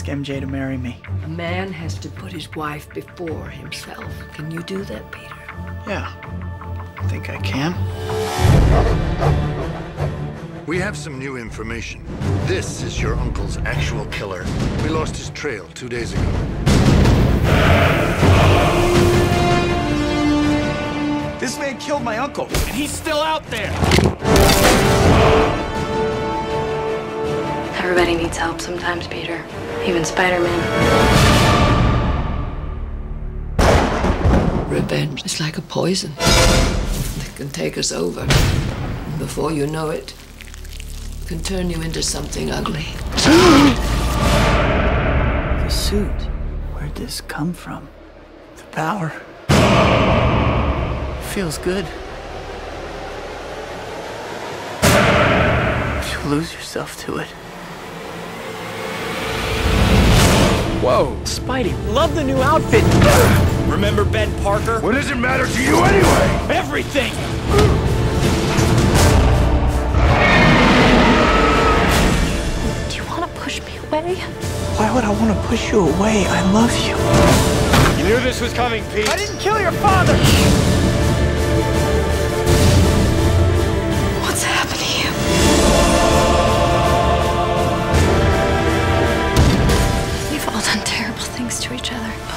MJ to marry me. A man has to put his wife before himself. Can you do that, Peter? Yeah, I think I can. We have some new information. This is your uncle's actual killer. We lost his trail two days ago. This man killed my uncle, and he's still out there. Everybody needs help sometimes, Peter. Even Spider-Man. Revenge is like a poison that can take us over. And before you know it, can turn you into something ugly. The suit. Where'd this come from? The power. Feels good. You lose yourself to it. Whoa. Spidey, love the new outfit. Remember Ben Parker? What does it matter to you anyway? Everything. Do you want to push me away? Why would I want to push you away? I love you. You knew this was coming, Pete. I didn't kill your father!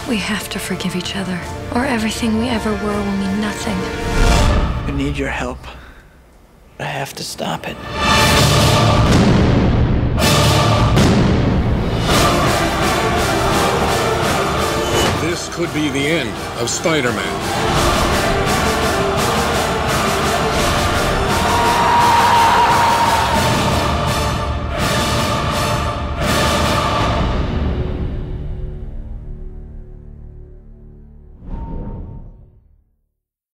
We have to forgive each other, or everything we ever were will mean nothing. I need your help. I have to stop it. This could be the end of Spider Man.